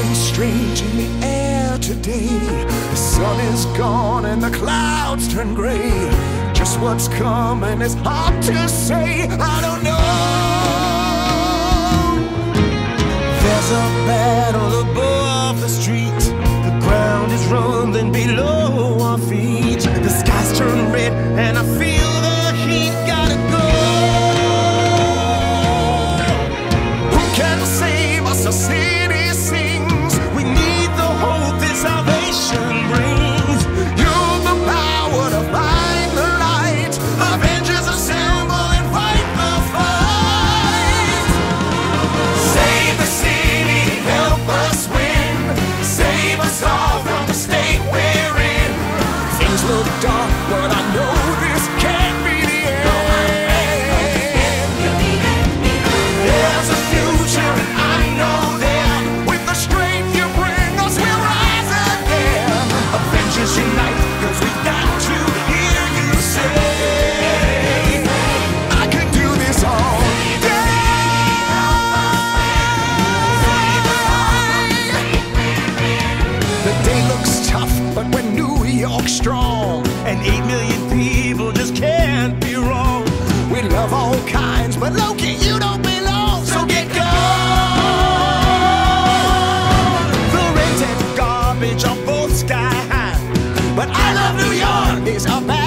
something strange in the air today. The sun is gone and the clouds turn gray. Just what's coming is hard to say. I don't know. There's a battle above the street. The ground is rumbling below our feet. Day looks tough, but we're New York strong. And 8 million people just can't be wrong. We love all kinds, but Loki, you don't belong, so get gone. The rain's and garbage on both sky high. But I love New York a bad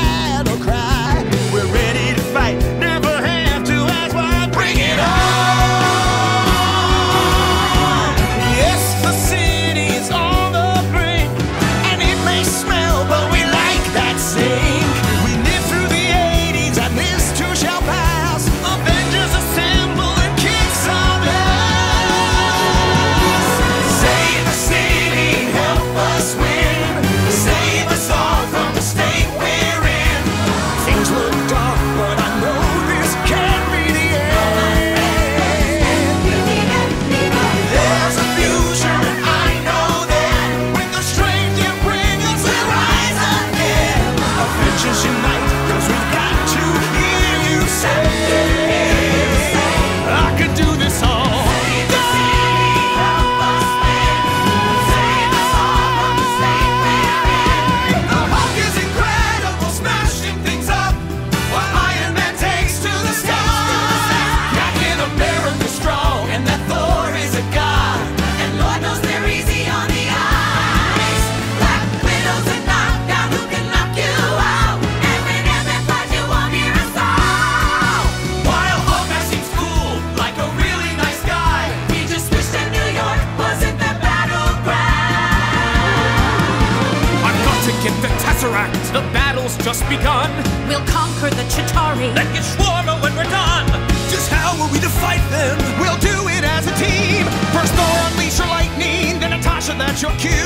Tesseract. The battle's just begun. We'll conquer the Chitauri. Then get Shawarma when we're done. Just how are we to fight them? We'll do it as a team. First Thor, unleash your lightning. Then Natasha, that's your cue.